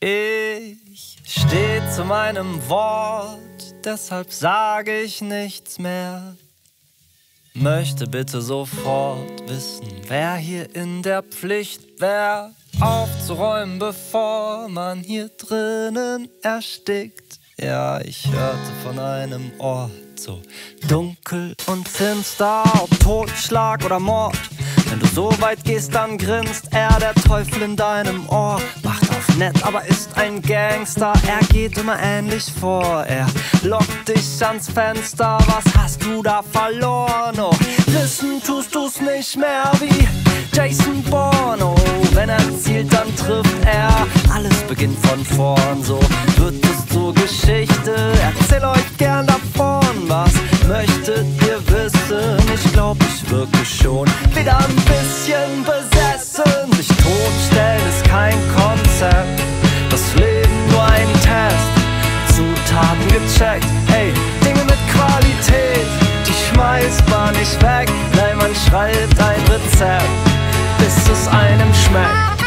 Ich steh zu meinem Wort, deshalb sage ich nichts mehr. Möchte bitte sofort wissen, wer hier in der Pflicht wäre, aufzuräumen, bevor man hier drinnen erstickt. Ja, ich hörte von einem Ort so dunkel und finster, ob Totschlag oder Mord. Wenn du so weit gehst, dann grinst er, der Teufel in deinem Ohr. Macht auf nett, aber ist ein Gangster. Er geht immer ähnlich vor. Er lockt dich ans Fenster. Was hast du da verloren? Oh, wissen tust du's nicht mehr wie Jason Bourne. Oh, wenn er zielt, dann trifft er. Alles beginnt von vorn. So wird es zur Geschichte. Erzähl euch gern davon. Was möchtet ihr wissen? Ich glaub, ich wirke schon wieder ein bisschen besessen. Sich totstellen ist kein Konzept, das Leben nur ein Test. Zutaten gecheckt, ey, Dinge mit Qualität, die schmeißt man nicht weg. Nein, man schreibt ein Rezept, bis es einem schmeckt.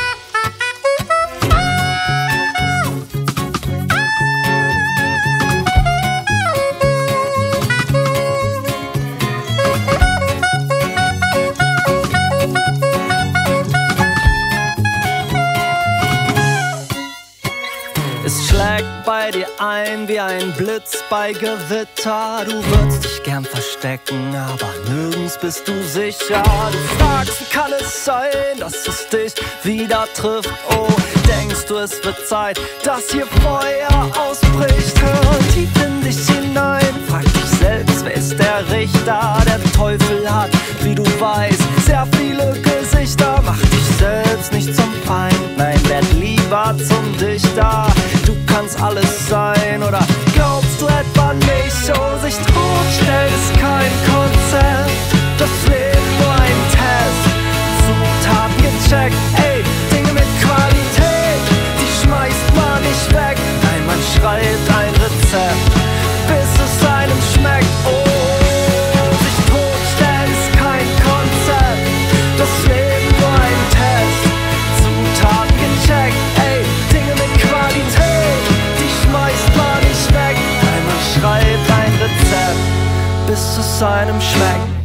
Bei dir ein wie ein Blitz bei Gewitter. Du würdest dich gern verstecken, aber nirgends bist du sicher. Du fragst, wie kann es sein, dass es dich wieder trifft? Oh, denkst du, es wird Zeit, dass hier Feuer ausbricht? Hör tief in dich hinein, frag dich selbst, wer ist der Richter? Der Teufel hat, wie du weißt, sehr viele Gesichter. Mach dich selbst nicht zum Feind, nein, werd lieber zum Dichter. Du kannst alles sein oder glaubst du etwa nicht? Oh, sich totstellen ist bis zu seinem Schmecken.